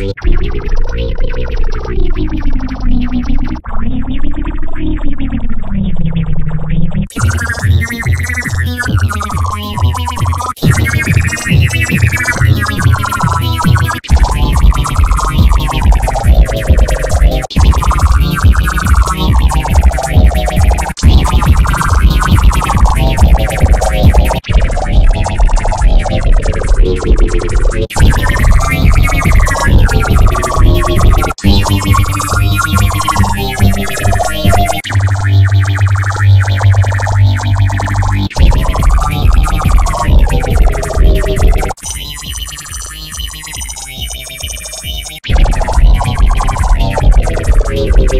you Baby, baby, baby.